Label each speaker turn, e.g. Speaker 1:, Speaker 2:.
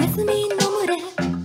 Speaker 1: ネズミの群れ。